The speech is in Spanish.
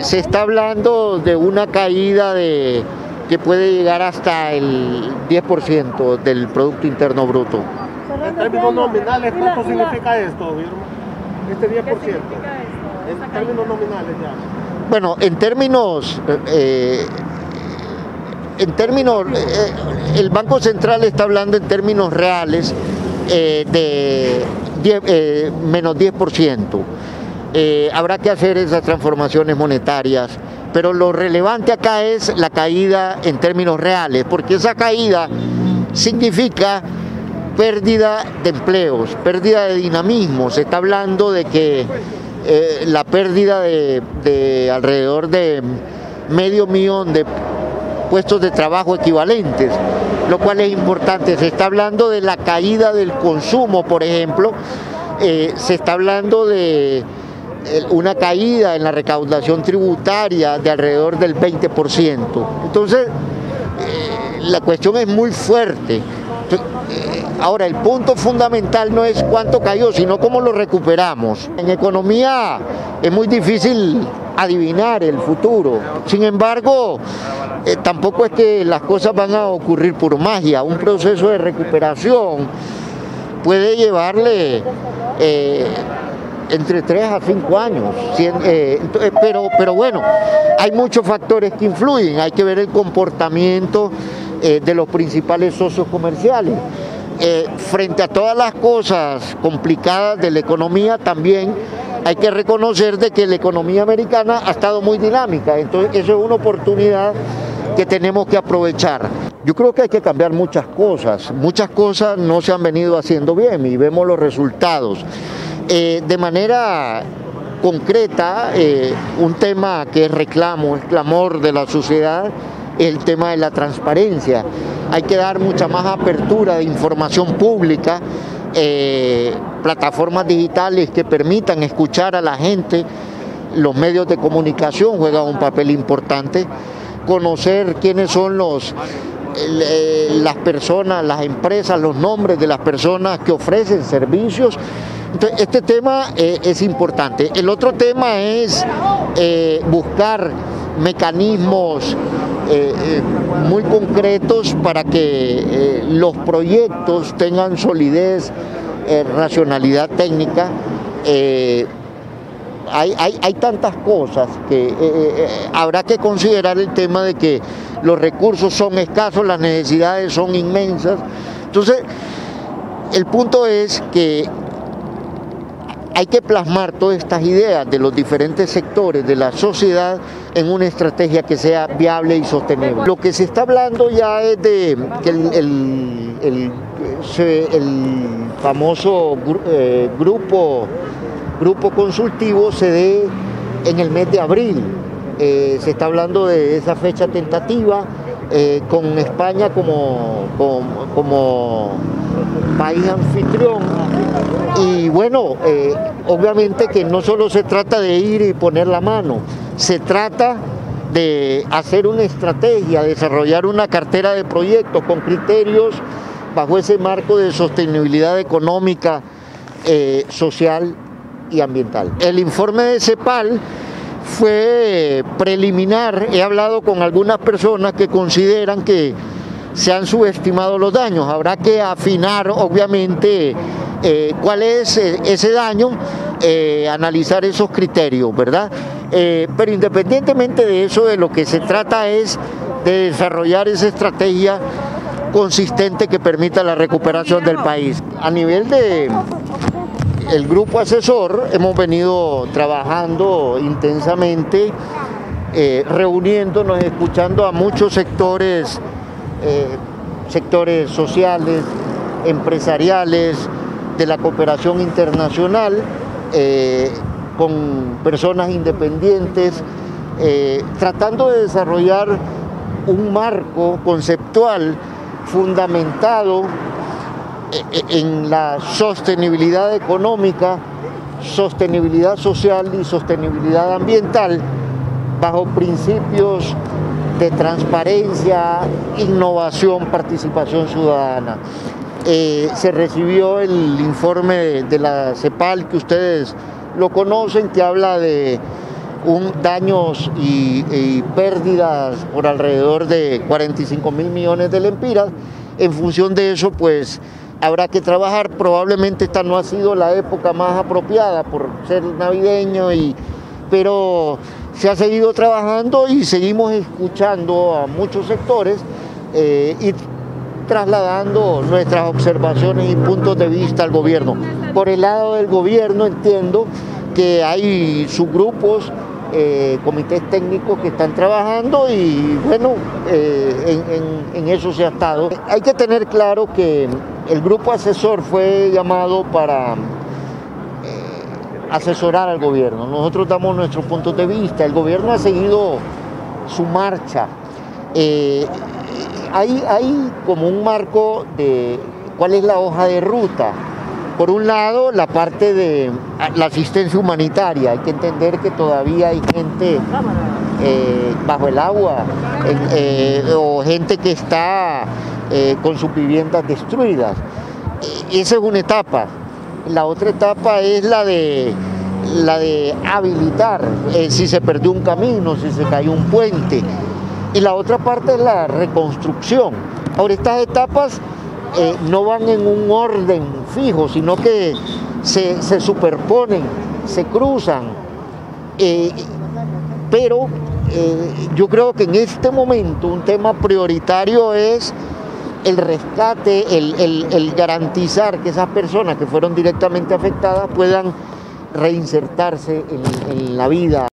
Se está hablando de una caída de que puede llegar hasta el 10% del Producto Interno Bruto. En términos nominales, ¿cuánto significa esto, Este 10%. En términos nominales ya. Bueno, en términos, eh, en términos, eh, el Banco Central está hablando en términos reales eh, de menos 10%. Habrá que hacer esas transformaciones monetarias, pero lo relevante acá es la caída en términos reales, porque esa caída significa pérdida de empleos, pérdida de dinamismo. Se está hablando de que eh, la pérdida de, alrededor de medio millón de puestos de trabajo equivalentes, lo cual es importante. Se está hablando de la caída del consumo, por ejemplo, eh, se está hablando de eh, una caída en la recaudación tributaria de alrededor del 20%. Entonces, la cuestión es muy fuerte. Ahora, el punto fundamental no es cuánto cayó, sino cómo lo recuperamos. En economía es muy difícil adivinar el futuro. Sin embargo, eh, tampoco es que las cosas van a ocurrir por magia. Un proceso de recuperación puede llevarle eh, entre 3 a 5 años. Eh, pero, pero bueno, hay muchos factores que influyen. Hay que ver el comportamiento de los principales socios comerciales. Eh, frente a todas las cosas complicadas de la economía también hay que reconocer de que la economía americana ha estado muy dinámica, entonces eso es una oportunidad que tenemos que aprovechar. Yo creo que hay que cambiar muchas cosas, muchas cosas no se han venido haciendo bien y vemos los resultados. Eh, de manera concreta, eh, un tema que es reclamo, es clamor de la sociedad, el tema de la transparencia. Hay que dar mucha más apertura de información pública, eh, plataformas digitales que permitan escuchar a la gente, los medios de comunicación juegan un papel importante, conocer quiénes son los las personas, las empresas, los nombres de las personas que ofrecen servicios. Este tema eh, es importante. El otro tema es buscar mecanismos eh, eh, muy concretos para que eh, los proyectos tengan solidez, racionalidad técnica. Hay, hay, tantas cosas que habrá que considerar el tema de que los recursos son escasos, las necesidades son inmensas. Entonces, el punto es que hay que plasmar todas estas ideas de los diferentes sectores de la sociedad en una estrategia que sea viable y sostenible. Lo que se está hablando ya es de que el, famoso eh, grupo, grupo consultivo se dé en el mes de abril. Eh, se está hablando de esa fecha tentativa eh, con España como, como país anfitrión y bueno, eh, obviamente que no solo se trata de ir y poner la mano, se trata de hacer una estrategia, desarrollar una cartera de proyectos con criterios bajo ese marco de sostenibilidad económica, eh, social y ambiental. El informe de CEPAL fue preliminar, he hablado con algunas personas que consideran que se han subestimado los daños, habrá que afinar obviamente eh, cuál es eh, ese daño, eh, analizar esos criterios, ¿verdad? pero independientemente de eso, de lo que se trata es de desarrollar esa estrategia consistente que permita la recuperación del país. A nivel de el grupo asesor hemos venido trabajando intensamente, reuniéndonos, escuchando a muchos sectores, sectores sociales, empresariales, de la cooperación internacional eh, con personas independientes, eh, tratando de desarrollar un marco conceptual fundamentado eh, en la sostenibilidad económica, sostenibilidad social y sostenibilidad ambiental bajo principios de transparencia, innovación, participación ciudadana. Eh, se recibió el informe de, la CEPAL que ustedes lo conocen, que habla de un daños y, pérdidas por alrededor de 45 mil millones de lempiras. En función de eso, pues habrá que trabajar. Probablemente esta no ha sido la época más apropiada por ser navideño, y, pero se ha seguido trabajando y seguimos escuchando a muchos sectores eh, y trasladando nuestras observaciones y puntos de vista al gobierno. Por el lado del gobierno entiendo que hay subgrupos, eh, comités técnicos que están trabajando y bueno, eh, en, en, eso se ha estado. Hay que tener claro que el grupo asesor fue llamado para asesorar al gobierno. Nosotros damos nuestros puntos de vista, el gobierno ha seguido su marcha. Eh, hay, hay como un marco de cuál es la hoja de ruta. Por un lado, la parte de la asistencia humanitaria. Hay que entender que todavía hay gente eh, bajo el agua eh, o gente que está con sus viviendas destruidas. Esa es una etapa. La otra etapa es la de, la de habilitar, eh, si se perdió un camino, si se cayó un puente. Y la otra parte es la reconstrucción. Ahora, estas etapas eh, no van en un orden fijo, sino que se, se superponen, se cruzan. Eh, pero yo creo que en este momento un tema prioritario es el rescate, el, garantizar que esas personas que fueron directamente afectadas puedan reinsertarse en la vida.